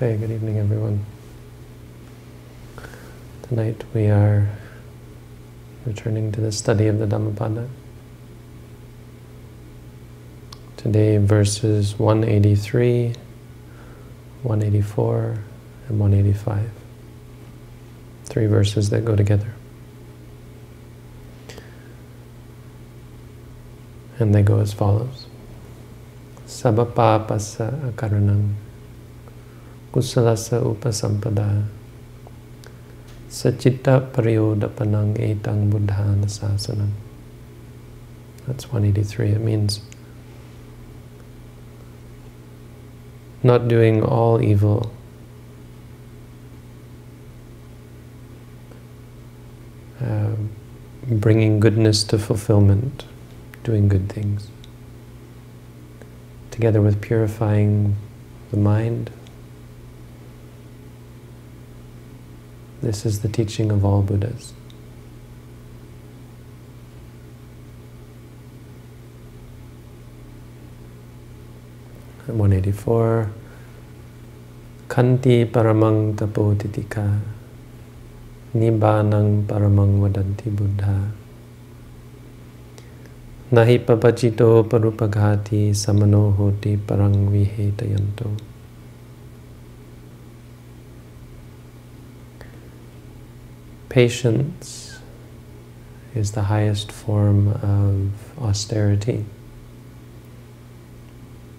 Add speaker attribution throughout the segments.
Speaker 1: Okay, good evening everyone. Tonight we are returning to the study of the Dhammapada. Today verses 183, 184, and 185. Three verses that go together. And they go as follows. Sabapapasa akaranam kusalasa upasampada sachitta pariyodapanang etang buddhana sasanam. That's 183. It means not doing all evil uh, bringing goodness to fulfillment, doing good things, together with purifying the mind. This is the teaching of all Buddhas. At 184, Kanti paramang tapotitika Nibbanang paramang vadanti buddha. Nahi papachito parupaghati samano hoti parang vihetayanto Patience is the highest form of austerity,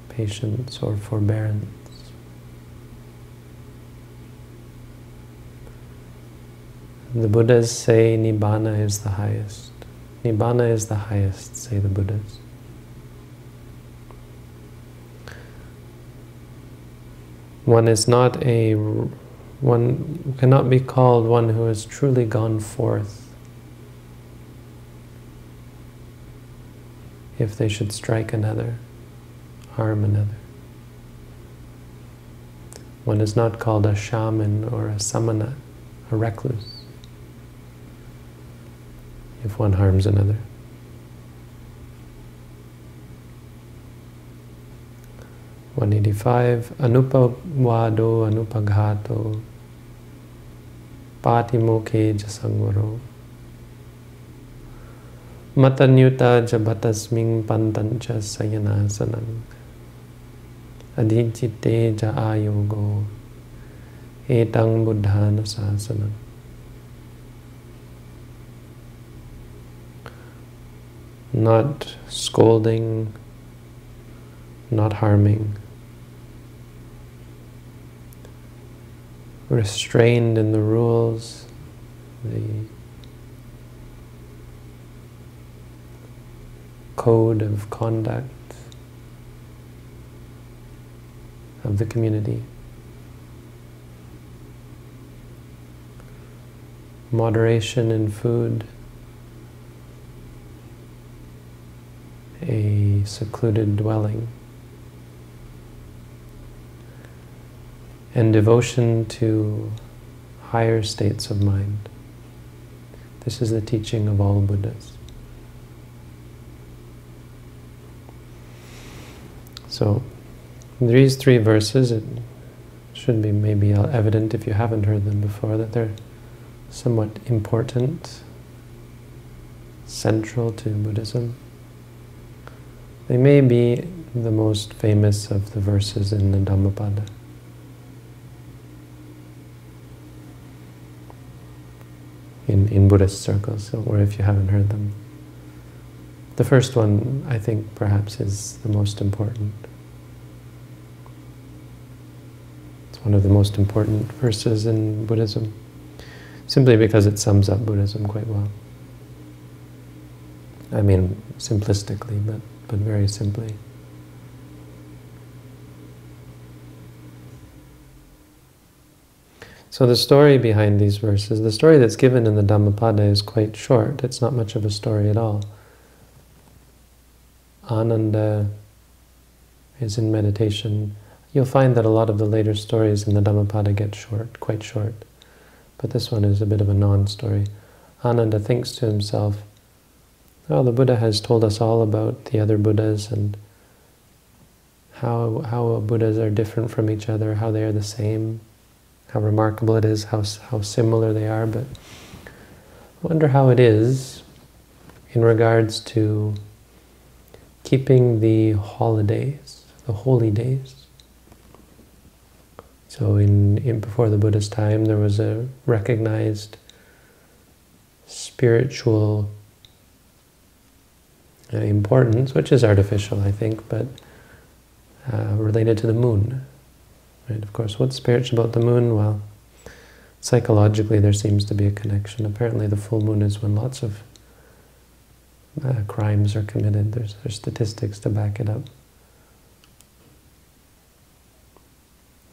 Speaker 1: patience or forbearance. The Buddhas say Nibbana is the highest. Nibbana is the highest, say the Buddhas. One is not a, one cannot be called one who has truly gone forth if they should strike another, harm another. One is not called a shaman or a samana, a recluse if one harms another. One eighty five Anupavado Anupaghato Patimoke Jasangvaro Matanyuta Jabatasming Pantancha Sayanasanang Adhijite Ja Ayogo Etang Buddhana Sasanang not scolding, not harming, restrained in the rules, the code of conduct of the community. Moderation in food. a secluded dwelling. And devotion to higher states of mind. This is the teaching of all Buddhas. So, these three verses, it should be maybe evident if you haven't heard them before, that they're somewhat important, central to Buddhism. They may be the most famous of the verses in the Dhammapada. In, in Buddhist circles, or if you haven't heard them. The first one, I think, perhaps is the most important. It's one of the most important verses in Buddhism, simply because it sums up Buddhism quite well. I mean, simplistically, but but very simply. So the story behind these verses, the story that's given in the Dhammapada is quite short. It's not much of a story at all. Ananda is in meditation. You'll find that a lot of the later stories in the Dhammapada get short, quite short. But this one is a bit of a non-story. Ananda thinks to himself, well, the Buddha has told us all about the other Buddhas and how, how Buddhas are different from each other, how they are the same, how remarkable it is, how, how similar they are, but I wonder how it is in regards to keeping the holidays, the holy days. So in, in before the Buddha's time, there was a recognized spiritual uh, importance, which is artificial, I think, but uh, related to the moon. Right? Of course, what's spiritual about the moon? Well, psychologically there seems to be a connection. Apparently the full moon is when lots of uh, crimes are committed. There's, there's statistics to back it up.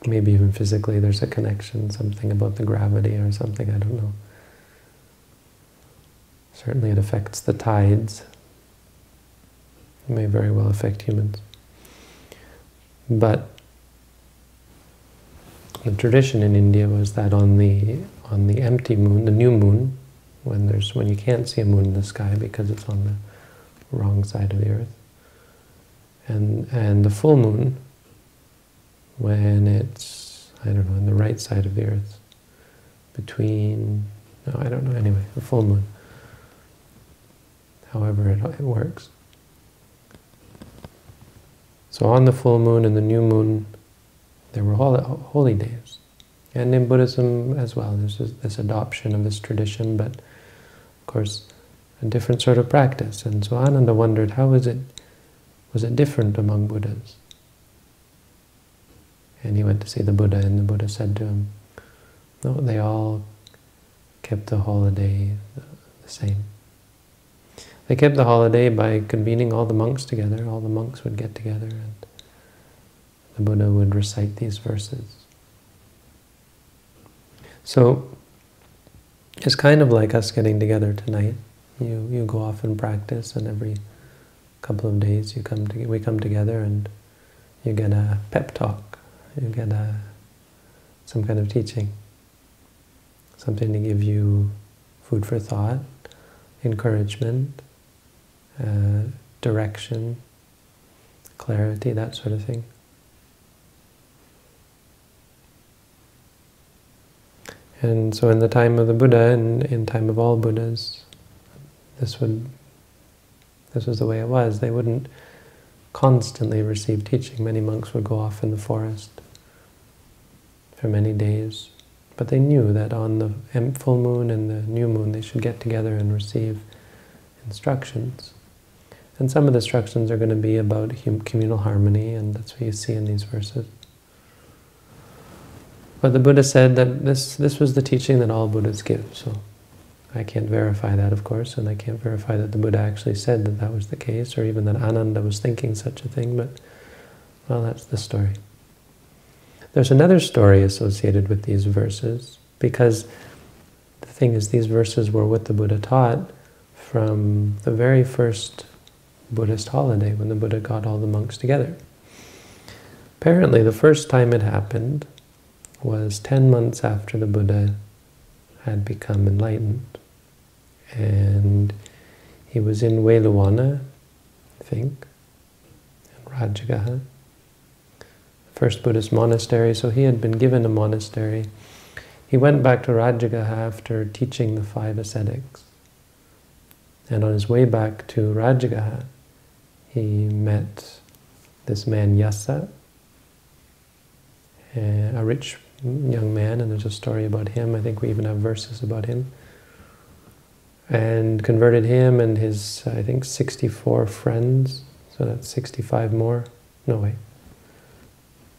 Speaker 1: Maybe even physically there's a connection, something about the gravity or something, I don't know. Certainly it affects the tides. It may very well affect humans. But the tradition in India was that on the on the empty moon, the new moon, when there's when you can't see a moon in the sky because it's on the wrong side of the earth, and and the full moon, when it's I don't know on the right side of the earth, between no I don't know anyway the full moon. However it, it works. So on the full moon and the new moon, there were holy days. And in Buddhism as well, there's this adoption of this tradition, but of course, a different sort of practice. And so Ananda wondered, how was it, was it different among Buddhas? And he went to see the Buddha, and the Buddha said to him, no, they all kept the holiday the same. They kept the holiday by convening all the monks together. All the monks would get together and the Buddha would recite these verses. So it's kind of like us getting together tonight. You you go off and practice, and every couple of days you come to, we come together and you get a pep talk. You get a some kind of teaching, something to give you food for thought, encouragement, uh, direction, clarity, that sort of thing. And so in the time of the Buddha and in time of all Buddhas, this would this was the way it was. They wouldn't constantly receive teaching. Many monks would go off in the forest for many days. But they knew that on the full moon and the new moon they should get together and receive instructions. And some of the instructions are going to be about communal harmony, and that's what you see in these verses. But the Buddha said that this, this was the teaching that all Buddhas give, so I can't verify that, of course, and I can't verify that the Buddha actually said that that was the case, or even that Ananda was thinking such a thing, but, well, that's the story. There's another story associated with these verses, because the thing is, these verses were what the Buddha taught from the very first Buddhist holiday when the Buddha got all the monks together. Apparently, the first time it happened was 10 months after the Buddha had become enlightened. And he was in Velawana, I think, in Rajagaha, first Buddhist monastery. So he had been given a monastery. He went back to Rajagaha after teaching the five ascetics. And on his way back to Rajagaha, he met this man Yasa, eh, a rich young man, and there's a story about him. I think we even have verses about him. And converted him and his, I think, 64 friends. So that's 65 more. No, wait.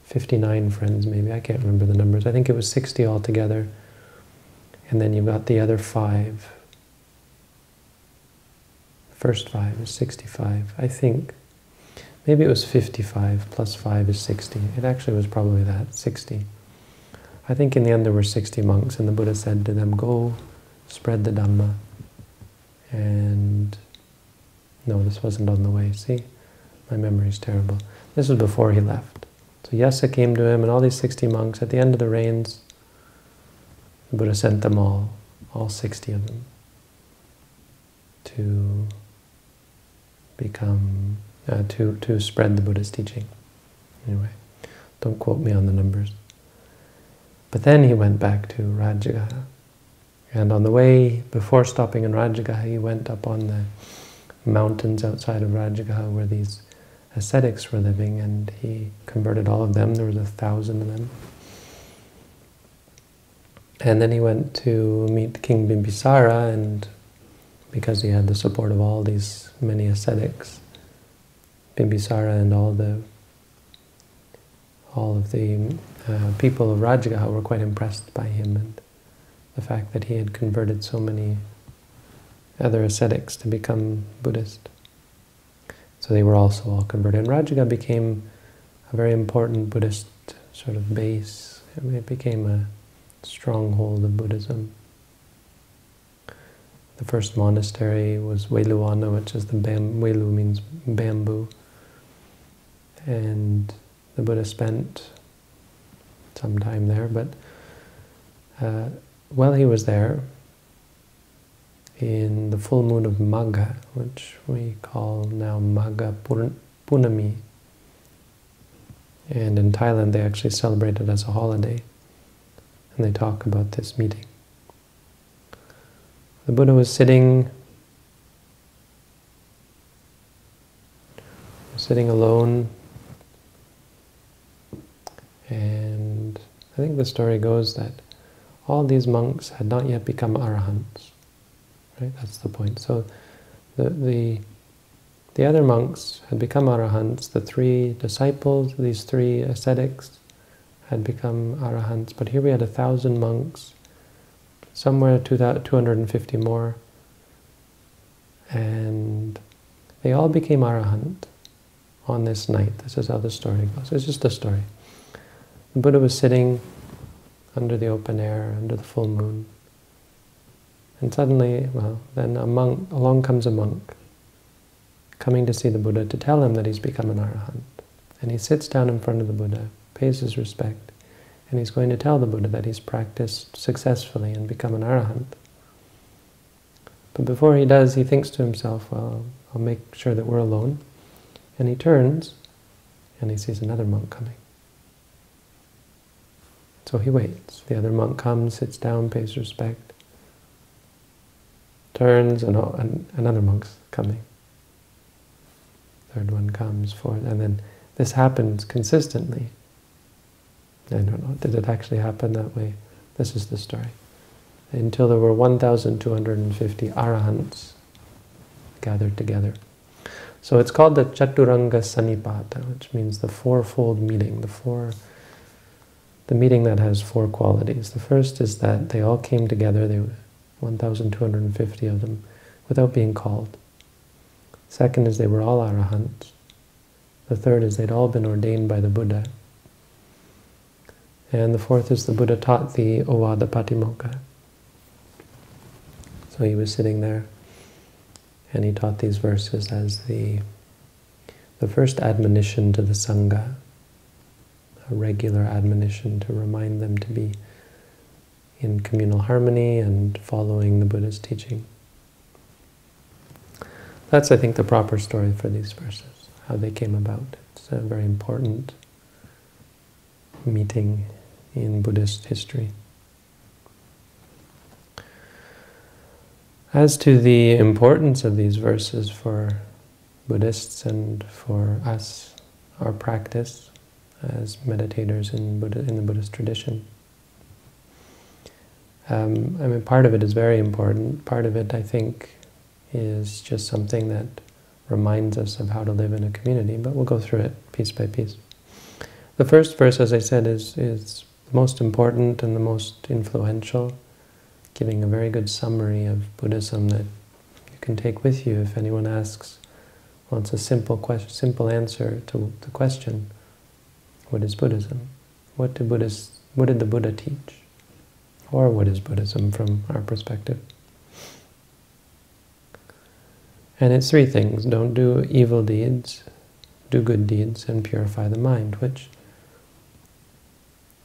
Speaker 1: 59 friends, maybe. I can't remember the numbers. I think it was 60 altogether. And then you've got the other five First five is 65. I think maybe it was 55 plus 5 is 60. It actually was probably that, 60. I think in the end there were 60 monks and the Buddha said to them, go spread the Dhamma. And no, this wasn't on the way. See, my memory is terrible. This was before he left. So Yasa came to him and all these 60 monks, at the end of the rains, the Buddha sent them all, all 60 of them, to become, uh, to, to spread the Buddha's teaching. Anyway, don't quote me on the numbers. But then he went back to Rajagaha. And on the way, before stopping in Rajagaha, he went up on the mountains outside of Rajagaha where these ascetics were living, and he converted all of them. There was a thousand of them. And then he went to meet King Bimbisara, and because he had the support of all these many ascetics, Bimbisara and all the all of the uh, people of Rajagaha were quite impressed by him and the fact that he had converted so many other ascetics to become Buddhist. So they were also all converted. And Rajagaha became a very important Buddhist sort of base. It became a stronghold of Buddhism. The first monastery was Weluwana, which is the bam Welu means bamboo. And the Buddha spent some time there, but uh, while he was there, in the full moon of Magha, which we call now Magha Punami, and in Thailand they actually celebrate it as a holiday, and they talk about this meeting. The Buddha was sitting sitting alone and I think the story goes that all these monks had not yet become arahants. Right? That's the point. So the, the, the other monks had become arahants. The three disciples, these three ascetics, had become arahants. But here we had a thousand monks, somewhere 250 more, and they all became arahant on this night. This is how the story goes. It's just a story. The Buddha was sitting under the open air, under the full moon. And suddenly, well, then a monk, along comes a monk, coming to see the Buddha to tell him that he's become an arahant. And he sits down in front of the Buddha, pays his respect, and he's going to tell the Buddha that he's practiced successfully and become an arahant. But before he does, he thinks to himself, well, I'll make sure that we're alone. And he turns, and he sees another monk coming. So he waits. The other monk comes, sits down, pays respect, turns, and, and another monk's coming. Third one comes, fourth, and then this happens consistently. I don't know, did it actually happen that way? This is the story. Until there were 1,250 arahants gathered together. So it's called the Chaturanga Sannipata, which means the fourfold meeting, the four the meeting that has four qualities. The first is that they all came together, were 1,250 of them, without being called. Second is they were all arahants. The third is they'd all been ordained by the Buddha. And the fourth is the Buddha taught the Ovada Patimokkha. So he was sitting there and he taught these verses as the, the first admonition to the Sangha a regular admonition to remind them to be in communal harmony and following the Buddha's teaching. That's, I think, the proper story for these verses, how they came about. It's a very important meeting in Buddhist history. As to the importance of these verses for Buddhists and for us, our practice, as meditators in Buddha, in the Buddhist tradition. Um, I mean, part of it is very important. Part of it, I think, is just something that reminds us of how to live in a community, but we'll go through it piece by piece. The first verse, as I said, is, is the most important and the most influential, giving a very good summary of Buddhism that you can take with you if anyone asks, wants a simple question, simple answer to the question, what is Buddhism? What did, what did the Buddha teach? Or what is Buddhism from our perspective? And it's three things. Don't do evil deeds, do good deeds, and purify the mind, which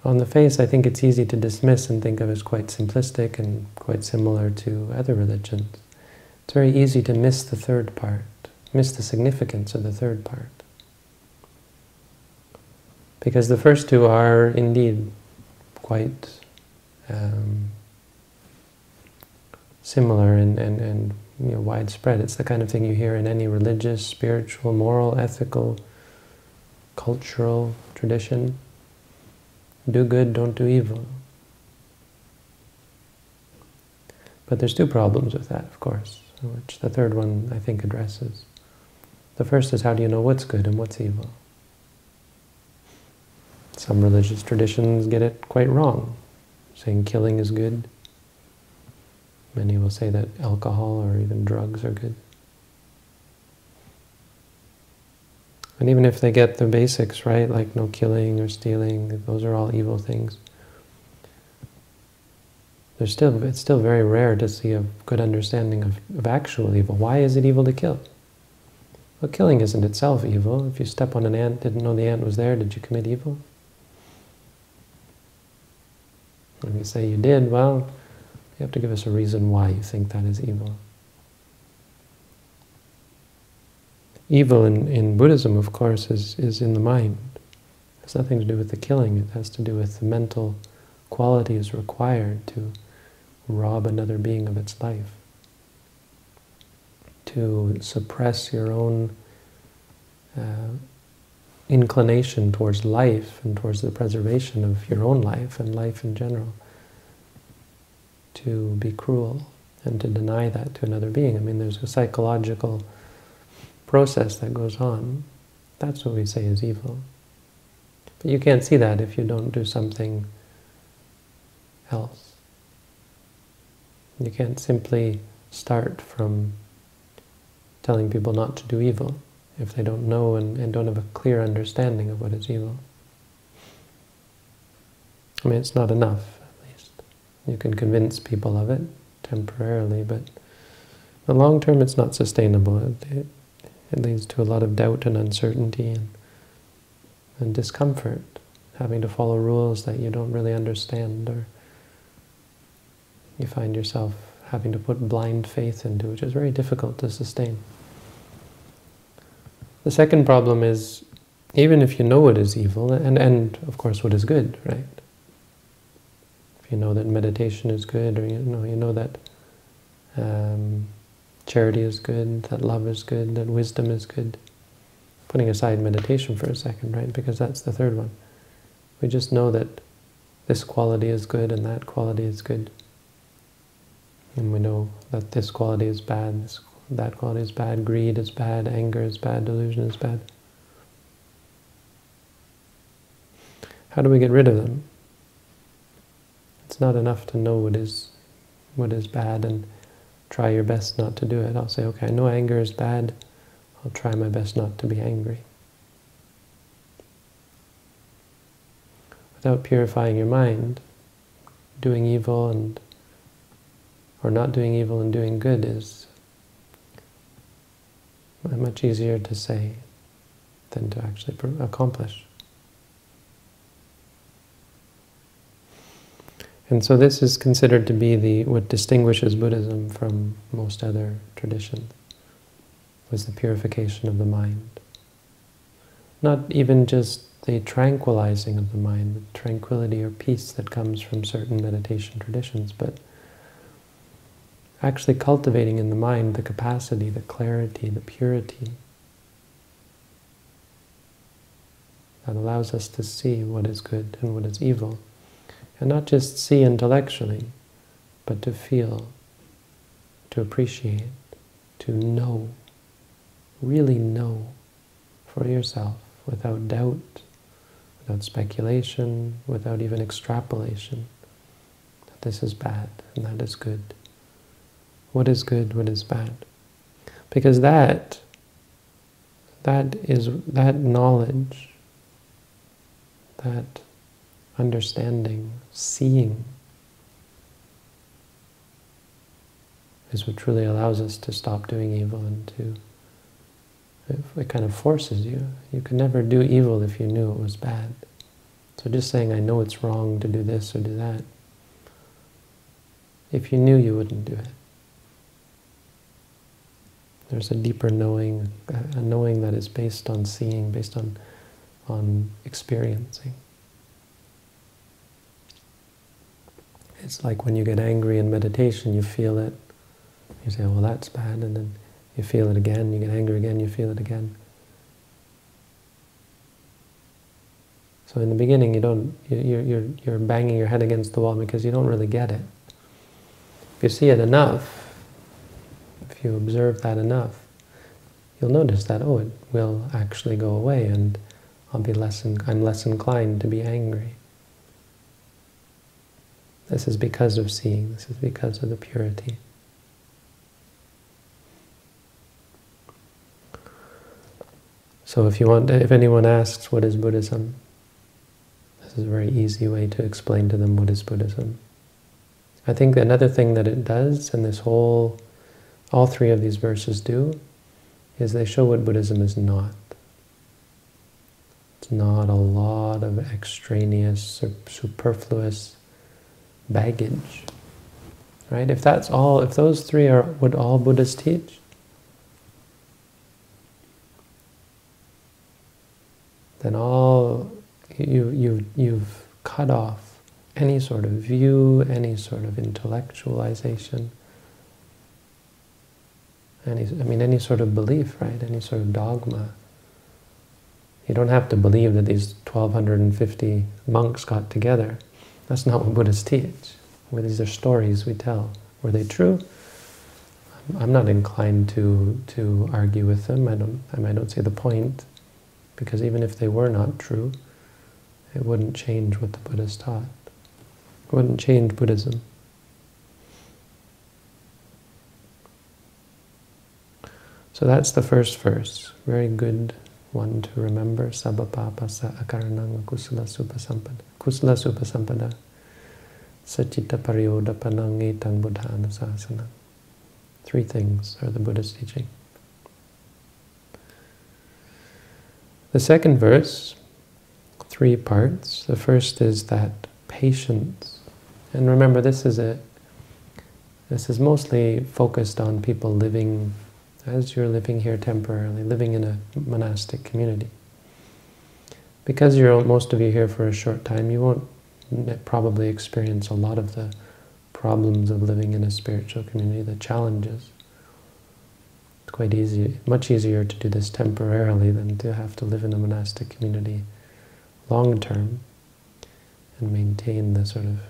Speaker 1: on the face I think it's easy to dismiss and think of as quite simplistic and quite similar to other religions. It's very easy to miss the third part, miss the significance of the third part. Because the first two are indeed quite um, similar and, and, and you know, widespread. It's the kind of thing you hear in any religious, spiritual, moral, ethical, cultural tradition. Do good, don't do evil. But there's two problems with that, of course, which the third one, I think, addresses. The first is how do you know what's good and what's evil? Some religious traditions get it quite wrong, saying killing is good. Many will say that alcohol or even drugs are good. And even if they get the basics right, like no killing or stealing, those are all evil things. There's still, it's still very rare to see a good understanding of, of actual evil. Why is it evil to kill? Well, killing isn't itself evil. If you step on an ant, didn't know the ant was there, did you commit evil? If you say you did, well, you have to give us a reason why you think that is evil. Evil in, in Buddhism, of course, is, is in the mind. It has nothing to do with the killing. It has to do with the mental qualities required to rob another being of its life, to suppress your own uh, inclination towards life and towards the preservation of your own life and life in general, to be cruel and to deny that to another being. I mean, there's a psychological process that goes on. That's what we say is evil. But you can't see that if you don't do something else. You can't simply start from telling people not to do evil if they don't know and, and don't have a clear understanding of what is evil. I mean, it's not enough, at least. You can convince people of it temporarily, but the long term it's not sustainable. It, it, it leads to a lot of doubt and uncertainty and, and discomfort, having to follow rules that you don't really understand or you find yourself having to put blind faith into, which is very difficult to sustain. The second problem is, even if you know what is evil, and, and of course what is good, right? If you know that meditation is good, or you know, you know that um, charity is good, that love is good, that wisdom is good. Putting aside meditation for a second, right? Because that's the third one. We just know that this quality is good and that quality is good. And we know that this quality is bad, this, that quality is bad, greed is bad, anger is bad, delusion is bad. How do we get rid of them? It's not enough to know what is what is bad and try your best not to do it. I'll say, okay, I know anger is bad. I'll try my best not to be angry. Without purifying your mind, doing evil and or not doing evil and doing good is much easier to say than to actually accomplish. And so this is considered to be the what distinguishes Buddhism from most other traditions, was the purification of the mind. Not even just the tranquilizing of the mind, the tranquility or peace that comes from certain meditation traditions, but actually cultivating in the mind the capacity, the clarity, the purity that allows us to see what is good and what is evil. And not just see intellectually, but to feel, to appreciate, to know, really know for yourself without doubt, without speculation, without even extrapolation, that this is bad and that is good what is good, what is bad. Because that, that is, that knowledge, that understanding, seeing, is what truly allows us to stop doing evil and to, it kind of forces you. You could never do evil if you knew it was bad. So just saying, I know it's wrong to do this or do that, if you knew, you wouldn't do it. There's a deeper knowing, a knowing that is based on seeing, based on on experiencing. It's like when you get angry in meditation, you feel it. You say, oh, well, that's bad, and then you feel it again, you get angry again, you feel it again. So in the beginning, you don't, you're, you're, you're banging your head against the wall because you don't really get it. If you see it enough, if you observe that enough, you'll notice that, oh, it will actually go away and I'll be less, I'm less inclined to be angry. This is because of seeing, this is because of the purity. So if you want, if anyone asks what is Buddhism, this is a very easy way to explain to them what is Buddhism. I think another thing that it does, and this whole, all three of these verses do, is they show what Buddhism is not. It's not a lot of extraneous or superfluous baggage. Right? If that's all, if those three are what all Buddhists teach, then all you, you, you've cut off any sort of view, any sort of intellectualization, any, I mean, any sort of belief, right? Any sort of dogma. You don't have to believe that these 1,250 monks got together. That's not what Buddhists teach. Well, these are stories we tell. Were they true? I'm not inclined to to argue with them. I don't. I, mean, I don't see the point, because even if they were not true, it wouldn't change what the Buddha's taught. It wouldn't change Buddhism. So that's the first verse. Very good one to remember. Sabapapasa akaranang kusala supasampada. Kusala supasampada. Sachita pariyoda panangi tang buddhana sasana. Three things are the Buddha's teaching. The second verse three parts. The first is that patience. And remember, this is a this is mostly focused on people living as you're living here temporarily, living in a monastic community. Because you're most of you here for a short time, you won't probably experience a lot of the problems of living in a spiritual community, the challenges. It's quite easy, much easier to do this temporarily than to have to live in a monastic community long term and maintain the sort of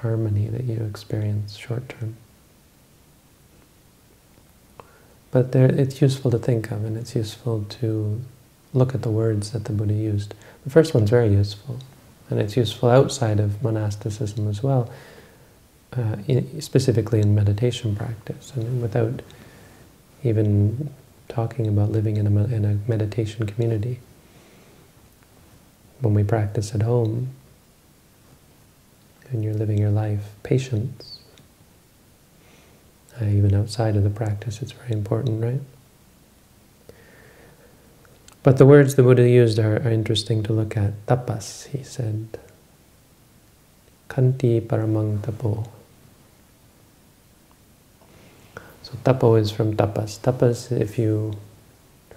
Speaker 1: harmony that you experience short term. But there, it's useful to think of, and it's useful to look at the words that the Buddha used. The first one's very useful, and it's useful outside of monasticism as well, uh, in, specifically in meditation practice, and without even talking about living in a, in a meditation community when we practice at home and you're living your life, patience. Uh, even outside of the practice, it's very important, right? But the words the Buddha used are, are interesting to look at. Tapas, he said. Kanti paramang tapo. So tapo is from tapas. Tapas, if you,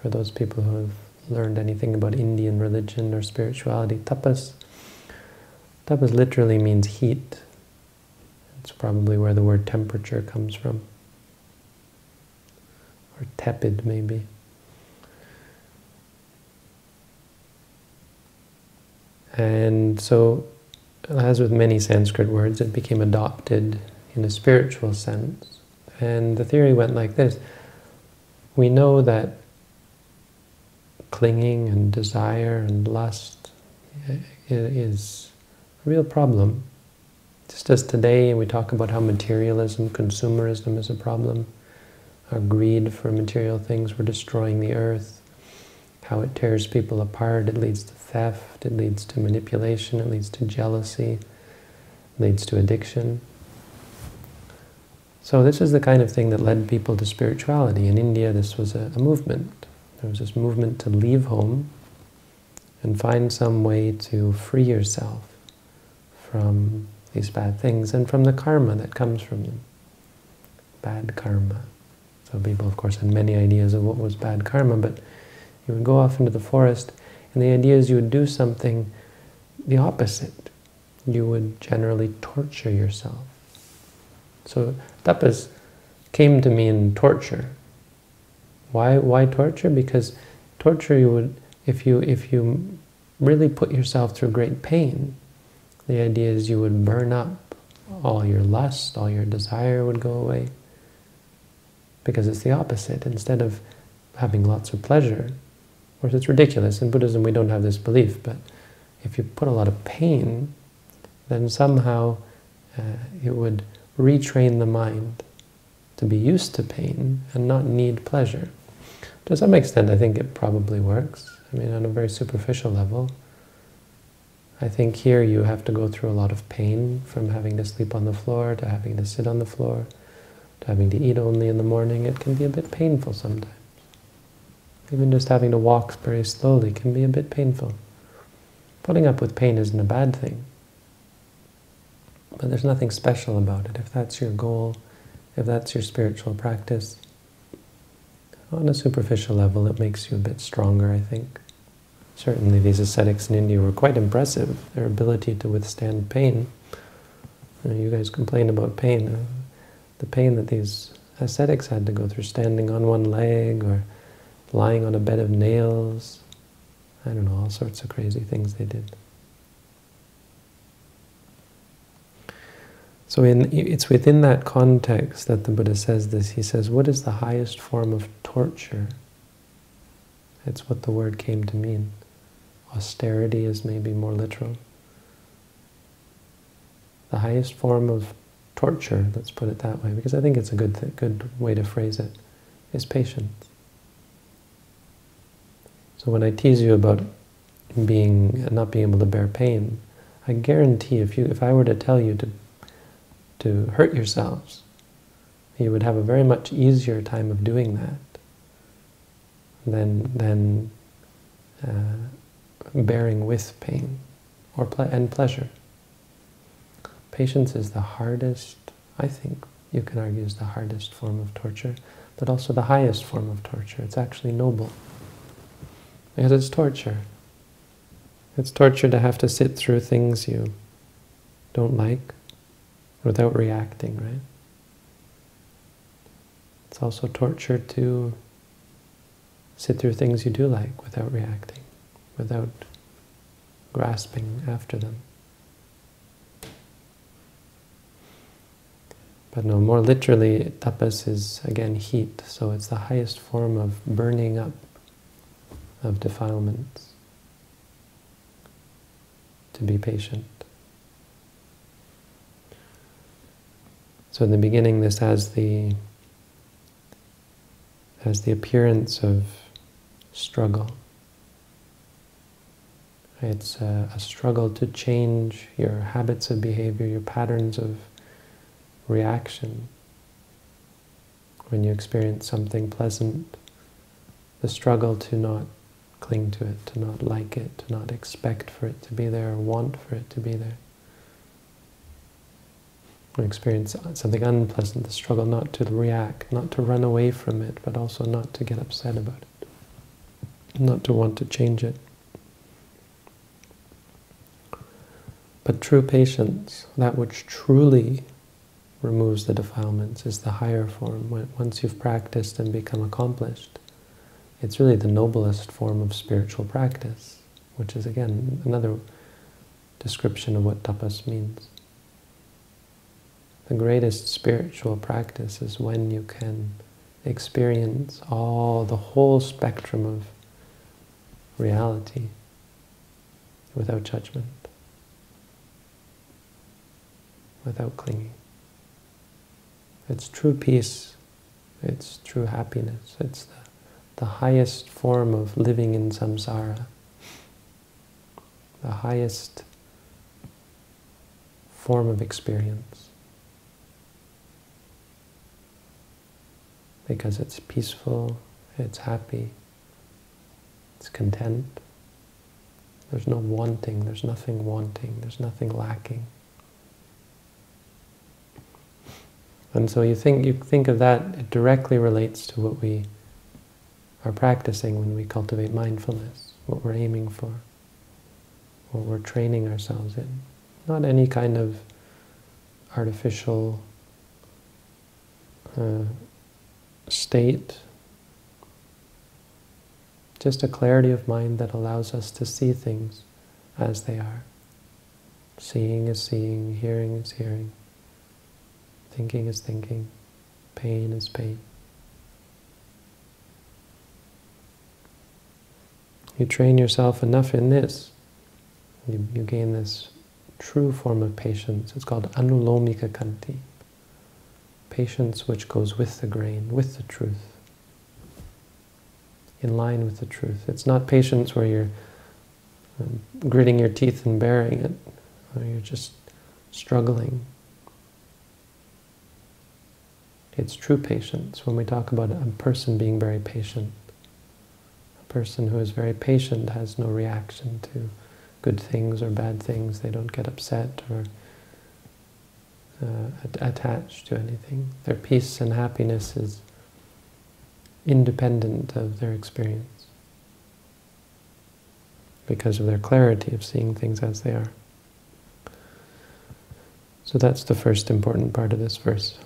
Speaker 1: for those people who have learned anything about Indian religion or spirituality, tapas, tapas literally means heat. It's probably where the word temperature comes from. Or tepid, maybe. And so, as with many Sanskrit words, it became adopted in a spiritual sense. And the theory went like this. We know that clinging and desire and lust is a real problem. Just as today we talk about how materialism, consumerism is a problem, our greed for material things, we're destroying the earth, how it tears people apart, it leads to theft, it leads to manipulation, it leads to jealousy, leads to addiction. So this is the kind of thing that led people to spirituality. In India, this was a, a movement. There was this movement to leave home and find some way to free yourself from these bad things and from the karma that comes from them. Bad karma. So people, of course, had many ideas of what was bad karma, but you would go off into the forest And the idea is you would do something the opposite. You would generally torture yourself. So tapas came to mean torture. Why, why torture? Because torture you would, if you, if you really put yourself through great pain, the idea is you would burn up all your lust, all your desire would go away. Because it's the opposite. Instead of having lots of pleasure, of course it's ridiculous. In Buddhism we don't have this belief, but if you put a lot of pain, then somehow uh, it would retrain the mind to be used to pain and not need pleasure. To some extent, I think it probably works. I mean, on a very superficial level. I think here you have to go through a lot of pain from having to sleep on the floor to having to sit on the floor having to eat only in the morning. It can be a bit painful sometimes. Even just having to walk very slowly can be a bit painful. Putting up with pain isn't a bad thing. But there's nothing special about it. If that's your goal, if that's your spiritual practice, on a superficial level it makes you a bit stronger, I think. Certainly these ascetics in India were quite impressive, their ability to withstand pain. You guys complain about pain. The pain that these ascetics had to go through, standing on one leg or lying on a bed of nails. I don't know, all sorts of crazy things they did. So in, it's within that context that the Buddha says this. He says, what is the highest form of torture? It's what the word came to mean. Austerity is maybe more literal. The highest form of torture, let's put it that way, because I think it's a good, good way to phrase it, is patience. So when I tease you about being not being able to bear pain, I guarantee if you if I were to tell you to to hurt yourselves, you would have a very much easier time of doing that than, than uh, bearing with pain or ple and pleasure. Patience is the hardest, I think, you can argue is the hardest form of torture, but also the highest form of torture. It's actually noble. Because it's torture. It's torture to have to sit through things you don't like, without reacting, right? It's also torture to sit through things you do like without reacting, without grasping after them. But no, more literally, tapas is, again, heat. So it's the highest form of burning up of defilements. To be patient. So in the beginning, this has the has the appearance of struggle. It's a, a, struggle to change your habits of behavior, your patterns of reaction. When you experience something pleasant, the struggle to not cling to it, to not like it, to not expect for it to be there, or want for it to be there or experience something unpleasant, the struggle not to react, not to run away from it, but also not to get upset about it, not to want to change it. But true patience, that which truly removes the defilements, is the higher form. Once you've practiced and become accomplished, it's really the noblest form of spiritual practice, which is again another description of what tapas means. The greatest spiritual practice is when you can experience all, the whole spectrum of reality without judgment, without clinging. It's true peace, it's true happiness, it's the, the highest form of living in samsara, the highest form of experience. because it's peaceful, it's happy, it's content. There's no wanting, there's nothing wanting, there's nothing lacking. And so you think you think of that, it directly relates to what we are practicing when we cultivate mindfulness, what we're aiming for, what we're training ourselves in. Not any kind of artificial uh, state, just a clarity of mind that allows us to see things as they are. Seeing is seeing, hearing is hearing, thinking is thinking, pain is pain. You train yourself enough in this, you, you gain this true form of patience. It's called anulomika khanti. Patience which goes with the grain, with the truth, in line with the truth. It's not patience where you're um, gritting your teeth and bearing it, or you're just struggling. It's true patience when we talk about a person being very patient. A person who is very patient has no reaction to good things or bad things. They don't get upset or uh, attached to anything. Their peace and happiness is independent of their experience because of their clarity of seeing things as they are. So that's the first important part of this verse.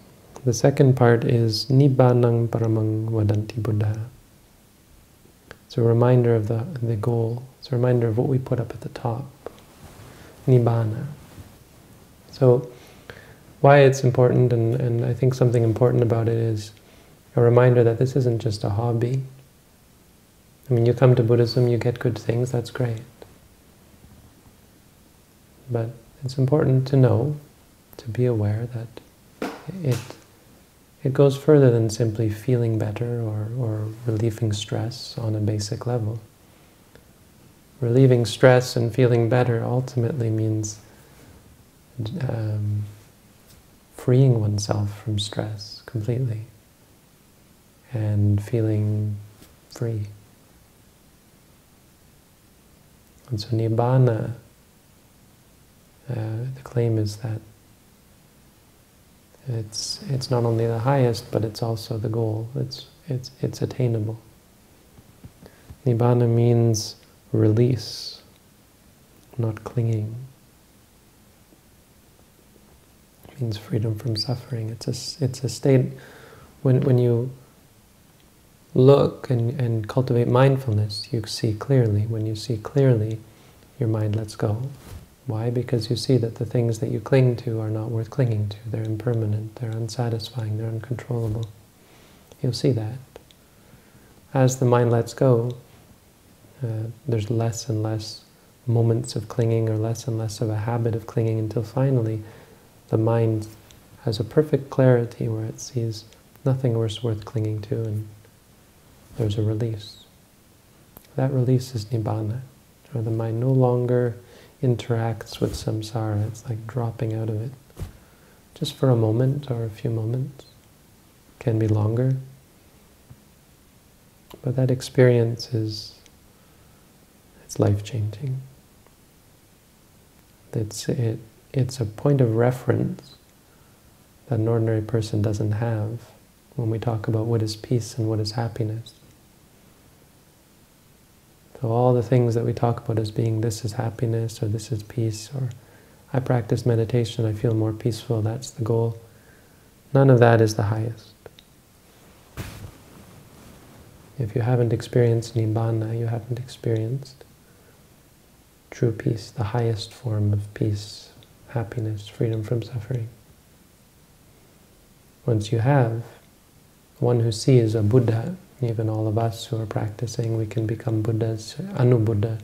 Speaker 1: The second part is Nibbanang Paramang Vadanti Buddha. It's a reminder of the, the goal. It's a reminder of what we put up at the top. Nibbana. So why it's important, and, and I think something important about it is a reminder that this isn't just a hobby. I mean, you come to Buddhism, you get good things, that's great. But it's important to know, to be aware that it it goes further than simply feeling better or, or relieving stress on a basic level. Relieving stress and feeling better ultimately means um, freeing oneself from stress completely and feeling free. And so Nibbana, uh, the claim is that it's it's not only the highest, but it's also the goal. It's it's it's attainable. Nibbana means release, not clinging. It means freedom from suffering. It's a it's a state when when you look and, and cultivate mindfulness, you see clearly. When you see clearly, your mind lets go. Why? Because you see that the things that you cling to are not worth clinging to. They're impermanent, they're unsatisfying, they're uncontrollable. You'll see that. As the mind lets go, uh, there's less and less moments of clinging or less and less of a habit of clinging until finally the mind has a perfect clarity where it sees nothing worse worth clinging to and there's a release. That release is nibbana, where the mind no longer interacts with samsara. It's like dropping out of it. Just for a moment or a few moments. Can be longer. But that experience is it's life-changing. It's, it, it's a point of reference that an ordinary person doesn't have when we talk about what is peace and what is happiness. So all the things that we talk about as being this is happiness or this is peace or I practice meditation, I feel more peaceful, that's the goal. None of that is the highest. If you haven't experienced Nibbana, you haven't experienced true peace, the highest form of peace, happiness, freedom from suffering. Once you have, one who sees a Buddha even all of us who are practicing, we can become Buddhas. Anubuddha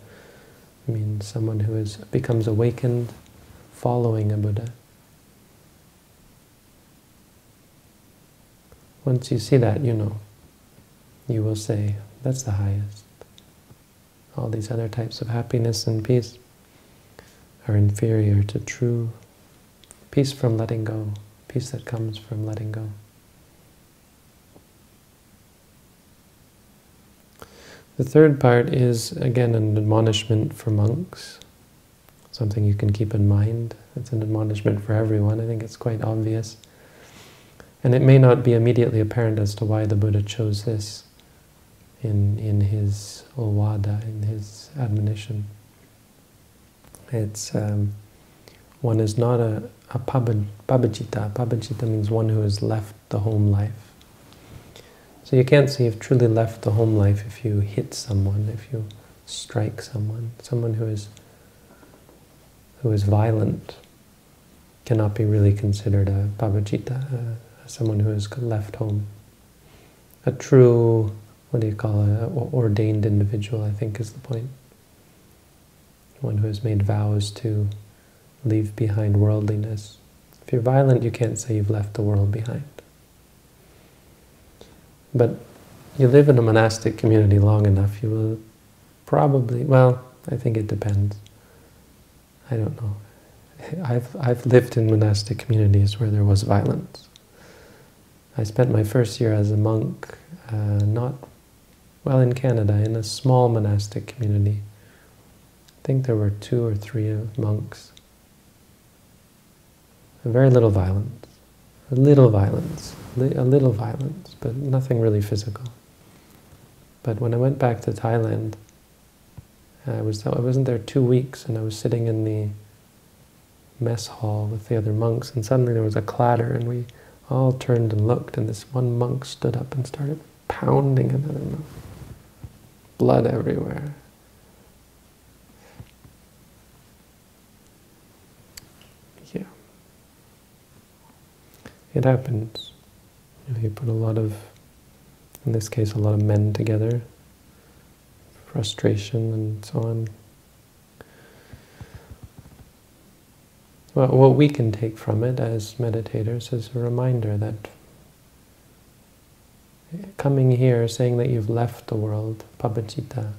Speaker 1: means someone who is becomes awakened following a Buddha. Once you see that, you know, you will say, that's the highest. All these other types of happiness and peace are inferior to true peace from letting go, peace that comes from letting go. The third part is, again, an admonishment for monks, something you can keep in mind. It's an admonishment for everyone. I think it's quite obvious. And it may not be immediately apparent as to why the Buddha chose this in, in his ovada, in his admonition. It's um, one is not a, a pabajita. Pabajita means one who has left the home life. So you can't say you've truly left the home life if you hit someone, if you strike someone. Someone who is who is violent cannot be really considered a pabajita, uh, someone who has left home. A true, what do you call it, ordained individual, I think is the point. One who has made vows to leave behind worldliness. If you're violent, you can't say you've left the world behind. But you live in a monastic community long enough, you will probably, well, I think it depends. I don't know. I've, I've lived in monastic communities where there was violence. I spent my first year as a monk, uh, not, well, in Canada, in a small monastic community. I think there were two or three monks. Very little violence. Little violence. A little violence, but nothing really physical. But when I went back to Thailand, I was I wasn't there two weeks, and I was sitting in the mess hall with the other monks, and suddenly there was a clatter, and we all turned and looked, and this one monk stood up and started pounding another monk. Blood everywhere. Yeah. It happens. You, know, you put a lot of, in this case, a lot of men together, frustration and so on, Well, what we can take from it as meditators is a reminder that coming here, saying that you've left the world, pabajita.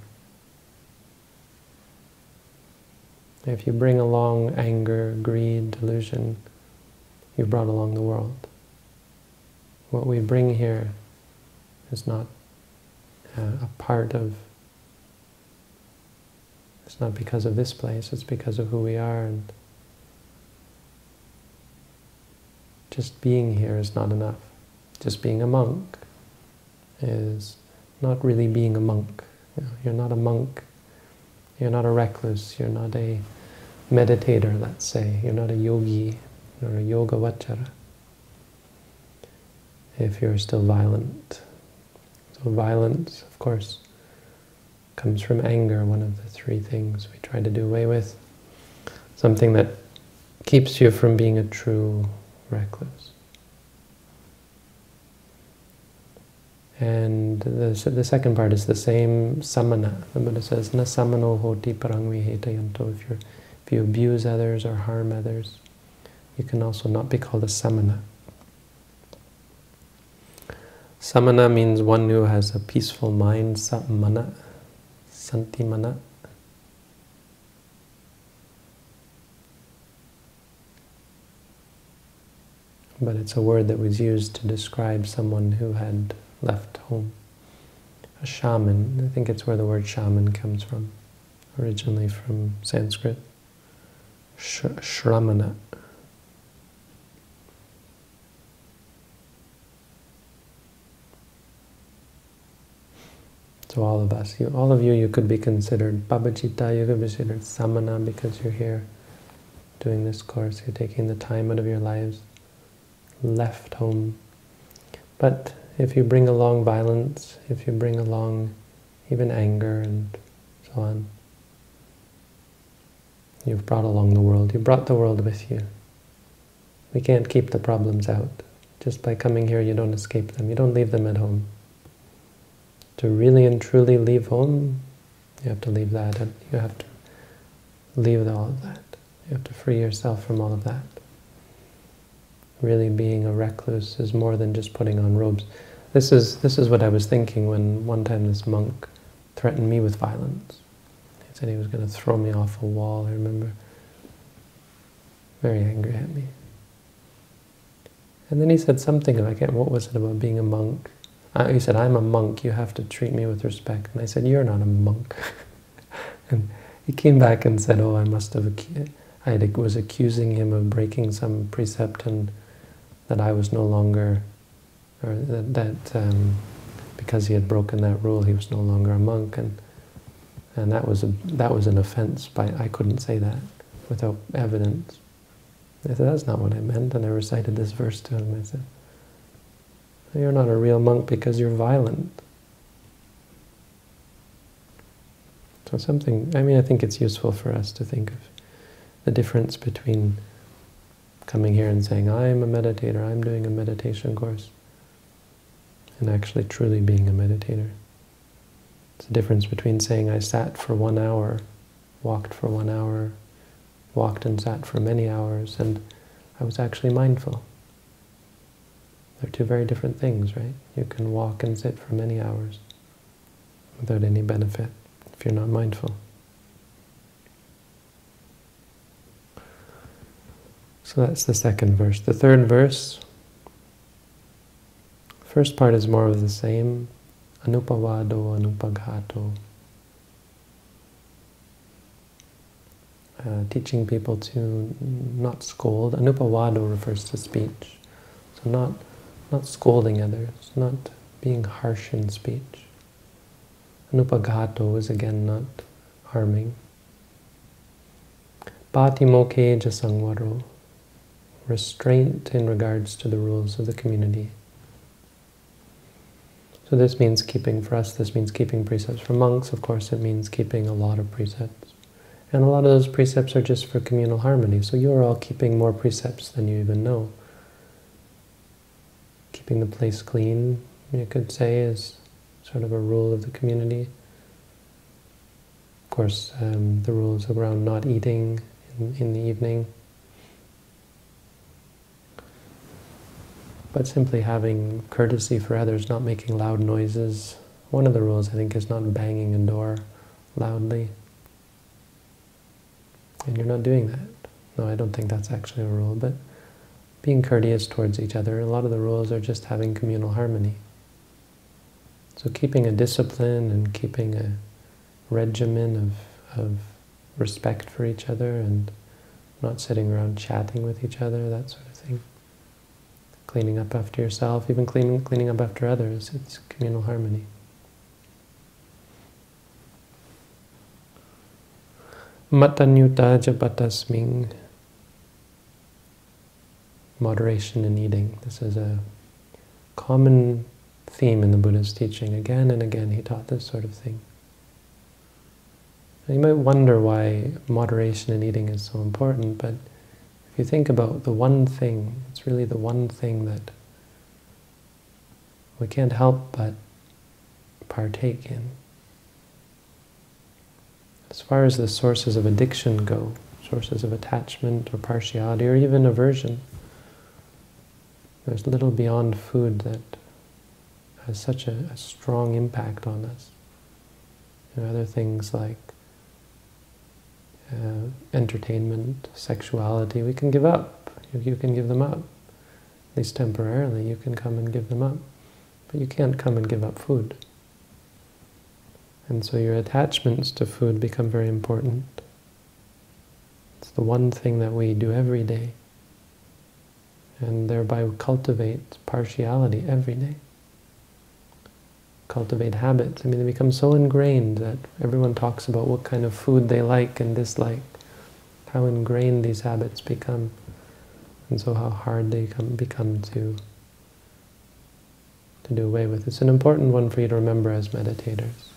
Speaker 1: If you bring along anger, greed, delusion, you've brought along the world. What we bring here is not uh, a part of, it's not because of this place, it's because of who we are and just being here is not enough. Just being a monk is not really being a monk. You know, you're not a monk. You're not a recluse. You're not a meditator, let's say. You're not a yogi or a yoga vachara. If you're still violent. So violence, of course, comes from anger, one of the three things we try to do away with. Something that keeps you from being a true recluse. And the, the second part is the same samana. The Buddha says, na samano hoti parangvihetayanto. If, you if you abuse others or harm others, you can also not be called a samana. Samana means one who has a peaceful mind, samana, santimana. but it's a word that was used to describe someone who had left home. A shaman, I think it's where the word shaman comes from, originally from Sanskrit. Sh shramana. So all of us, you, all of you, you could be considered pabajita, you could be considered samana because you're here doing this course, you're taking the time out of your lives left home. But if you bring along violence, if you bring along even anger and so on, you've brought along the world. You brought the world with you. We can't keep the problems out. Just by coming here, you don't escape them. You don't leave them at home. To really and truly leave home, you have to leave that. and You have to leave all of that. You have to free yourself from all of that really being a recluse is more than just putting on robes. This is, this is what I was thinking when one time this monk threatened me with violence. He said he was going to throw me off a wall, I remember. Very angry at me. And then he said something, I can't, what was it about being a monk? Uh, he said, I'm a monk, you have to treat me with respect. And I said, you're not a monk. and he came back and said, oh, I must have, I was accusing him of breaking some precept and that I was no longer, or that, that um, because he had broken that rule, he was no longer a monk, and and that was a that was an offense. By I couldn't say that without evidence. I said that's not what I meant, and I recited this verse to him. I said, "You're not a real monk because you're violent." So something. I mean, I think it's useful for us to think of the difference between coming here and saying, I'm a meditator, I'm doing a meditation course, and actually truly being a meditator. It's the difference between saying I sat for one hour, walked for one hour, walked and sat for many hours, and I was actually mindful. They're two very different things, right? You can walk and sit for many hours without any benefit if you're not mindful. So that's the second verse. The third verse, first part is more of the same. Anupavado, anupaghato. Uh, teaching people to not scold. Anupavado refers to speech. So not, not scolding others, not being harsh in speech. Anupaghato is again not harming. Patimokkhe jasangvaro restraint in regards to the rules of the community. So this means keeping, for us, this means keeping precepts. For monks, of course, it means keeping a lot of precepts. And a lot of those precepts are just for communal harmony. So you're all keeping more precepts than you even know. Keeping the place clean, you could say, is sort of a rule of the community. Of course, um, the rules around not eating in, in the evening. but simply having courtesy for others, not making loud noises. One of the rules, I think, is not banging a door loudly. And you're not doing that. No, I don't think that's actually a rule, but being courteous towards each other. A lot of the rules are just having communal harmony. So keeping a discipline and keeping a regimen of, of respect for each other and not sitting around chatting with each other, that sort of thing cleaning up after yourself, even cleaning, cleaning up after others. It's communal harmony. Matanyuta japatasming. Moderation in eating. This is a common theme in the Buddha's teaching. Again and again he taught this sort of thing. you might wonder why moderation in eating is so important, but if you think about the one thing, it's really the one thing that we can't help but partake in. As far as the sources of addiction go, sources of attachment or partiality or even aversion, there's little beyond food that has such a, a strong impact on us. You know, other things like uh, entertainment, sexuality, we can give up. You, you can give them up. At least temporarily, you can come and give them up. But you can't come and give up food. And so your attachments to food become very important. It's the one thing that we do every day. And thereby cultivate partiality every day cultivate habits. I mean, they become so ingrained that everyone talks about what kind of food they like and dislike, how ingrained these habits become, and so how hard they come, become to, to do away with. It's an important one for you to remember as meditators,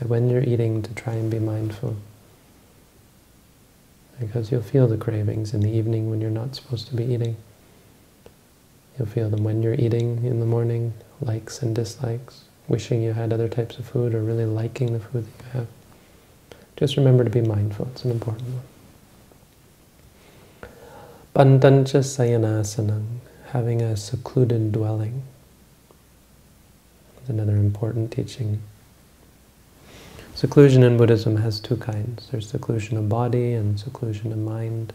Speaker 1: that when you're eating, to try and be mindful. Because you'll feel the cravings in the evening when you're not supposed to be eating. You'll feel them when you're eating in the morning, likes and dislikes wishing you had other types of food or really liking the food that you have. Just remember to be mindful. It's an important one. Bandancha sayanasanam, having a secluded dwelling. Is another important teaching. Seclusion in Buddhism has two kinds. There's seclusion of body and seclusion of mind.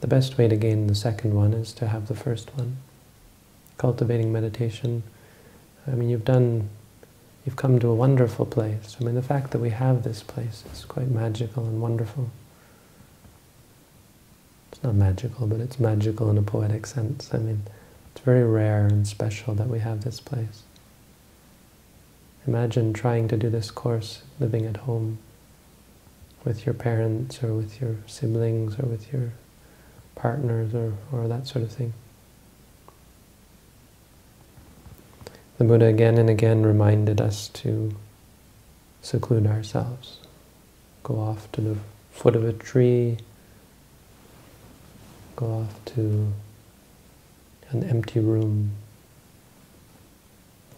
Speaker 1: The best way to gain the second one is to have the first one cultivating meditation. I mean, you've done, you've come to a wonderful place. I mean, the fact that we have this place is quite magical and wonderful. It's not magical, but it's magical in a poetic sense. I mean, It's very rare and special that we have this place. Imagine trying to do this course living at home with your parents or with your siblings or with your partners or, or that sort of thing. The Buddha again and again reminded us to seclude ourselves. Go off to the foot of a tree, go off to an empty room.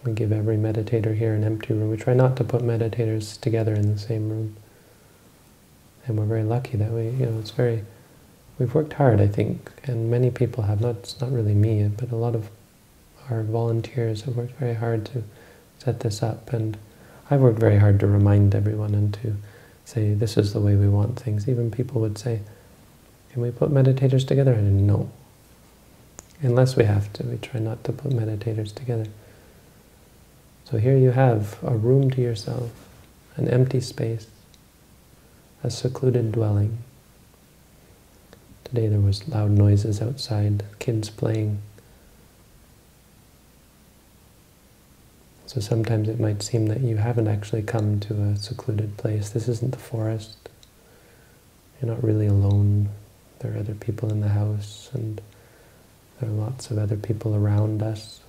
Speaker 1: We give every meditator here an empty room. We try not to put meditators together in the same room. And we're very lucky that we, you know, it's very, we've worked hard, I think, and many people have, not, it's not really me, but a lot of our volunteers have worked very hard to set this up. And I've worked very hard to remind everyone and to say, this is the way we want things. Even people would say, can we put meditators together? And no. Unless we have to, we try not to put meditators together. So here you have a room to yourself, an empty space, a secluded dwelling. Today there was loud noises outside, kids playing. So sometimes it might seem that you haven't actually come to a secluded place. This isn't the forest. You're not really alone. There are other people in the house, and there are lots of other people around us.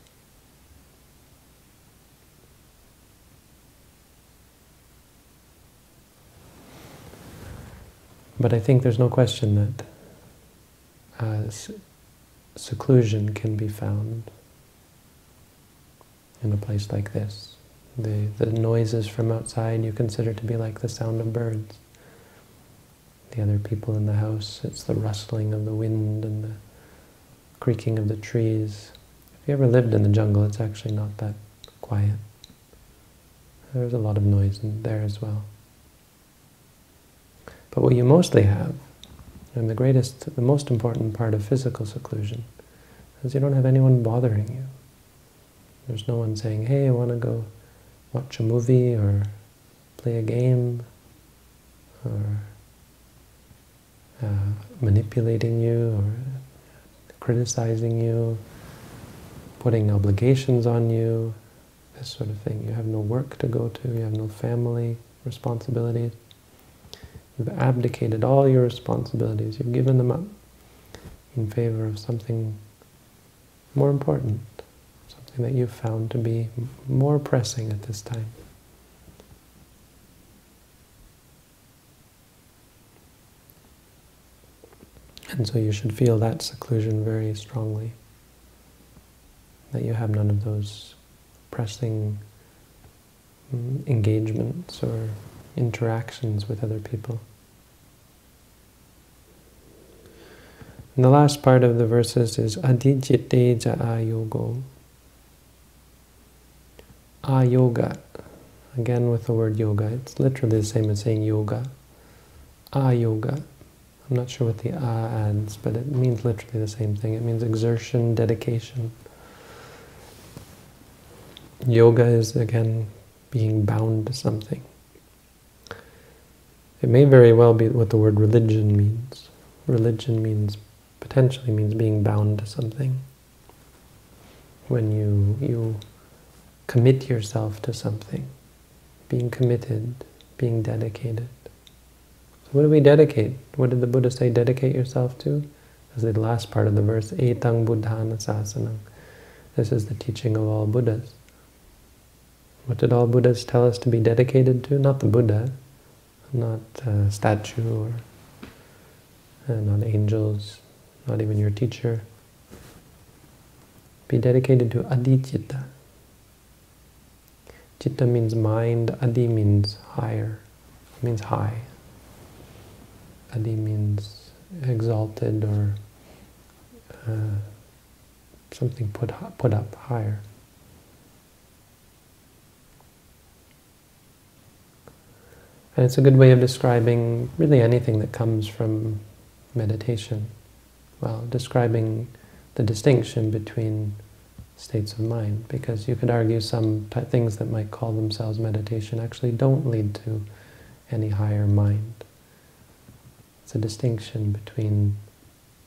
Speaker 1: But I think there's no question that uh, seclusion can be found in a place like this. The, the noises from outside you consider to be like the sound of birds. The other people in the house, it's the rustling of the wind and the creaking of the trees. If you ever lived in the jungle, it's actually not that quiet. There's a lot of noise in there as well. But what you mostly have, and the greatest, the most important part of physical seclusion, is you don't have anyone bothering you. There's no one saying, hey, I want to go watch a movie or play a game or uh, manipulating you or criticizing you, putting obligations on you, this sort of thing. You have no work to go to, you have no family responsibilities. You've abdicated all your responsibilities, you've given them up in favor of something more important, something that you've found to be more pressing at this time. And so you should feel that seclusion very strongly, that you have none of those pressing mm, engagements or interactions with other people. And the last part of the verses is adijitte ja ayogo. Ayoga. Again with the word yoga. It's literally the same as saying yoga. Ayoga. I'm not sure what the a adds, but it means literally the same thing. It means exertion, dedication. Yoga is, again, being bound to something. It may very well be what the word religion means. Religion means, potentially means being bound to something. When you, you commit yourself to something, being committed, being dedicated. So what do we dedicate? What did the Buddha say, dedicate yourself to? As the last part of the verse, Etang Buddhana Sasanang. This is the teaching of all Buddhas. What did all Buddhas tell us to be dedicated to? Not the Buddha, not a statue or uh, not angels, not even your teacher. Be dedicated to adichitta. Chitta means mind, adi means higher, means high. Adi means exalted or uh, something put, put up higher. And it's a good way of describing really anything that comes from meditation. Well, describing the distinction between states of mind, because you could argue some things that might call themselves meditation actually don't lead to any higher mind. It's a distinction between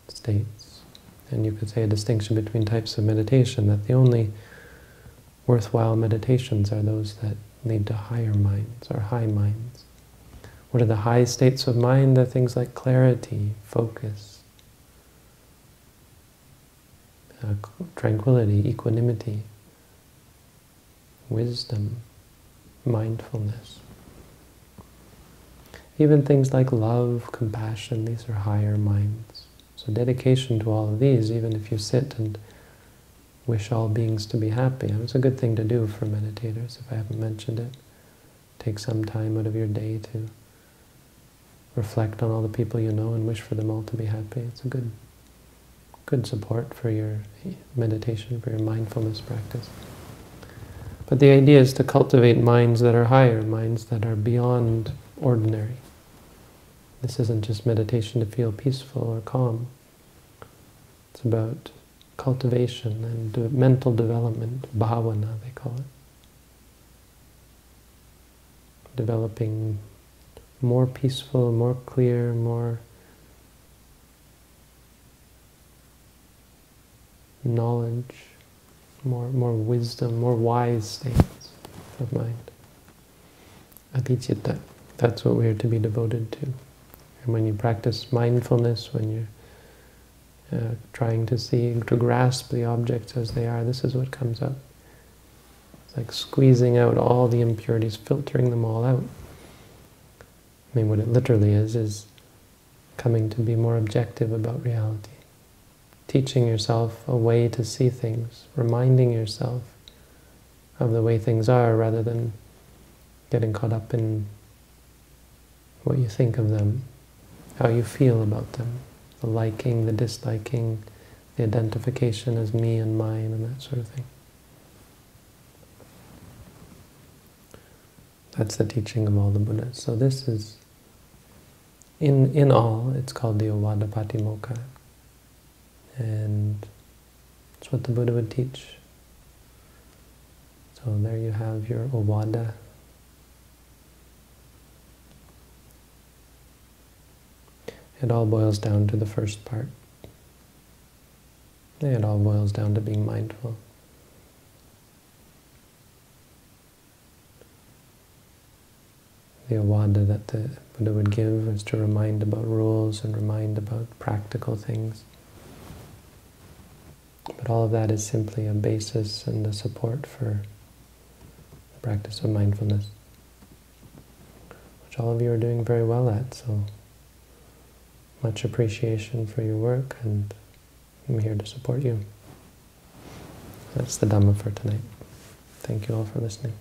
Speaker 1: states. And you could say a distinction between types of meditation, that the only worthwhile meditations are those that lead to higher minds or high minds. What are the high states of mind? They're things like clarity, focus, uh, tranquility, equanimity, wisdom, mindfulness. Even things like love, compassion, these are higher minds. So dedication to all of these, even if you sit and wish all beings to be happy, it's a good thing to do for meditators, if I haven't mentioned it. Take some time out of your day to reflect on all the people you know and wish for them all to be happy. It's a good, good support for your meditation, for your mindfulness practice. But the idea is to cultivate minds that are higher, minds that are beyond ordinary. This isn't just meditation to feel peaceful or calm. It's about cultivation and mental development, bhavana they call it. Developing more peaceful, more clear, more knowledge, more, more wisdom, more wise states of mind. Adicitta, that's what we are to be devoted to. And when you practice mindfulness, when you're uh, trying to see, to grasp the objects as they are, this is what comes up. It's like squeezing out all the impurities, filtering them all out. I mean, what it literally is, is coming to be more objective about reality. Teaching yourself a way to see things, reminding yourself of the way things are rather than getting caught up in what you think of them, how you feel about them, the liking, the disliking, the identification as me and mine and that sort of thing. That's the teaching of all the Buddhas. So this is in, in all, it's called the Ovada Patimokkha. And it's what the Buddha would teach. So there you have your Ovada. It all boils down to the first part. It all boils down to being mindful. the ovada that the Buddha would give is to remind about rules and remind about practical things. But all of that is simply a basis and a support for the practice of mindfulness, which all of you are doing very well at, so much appreciation for your work and I'm here to support you. That's the Dhamma for tonight. Thank you all for listening.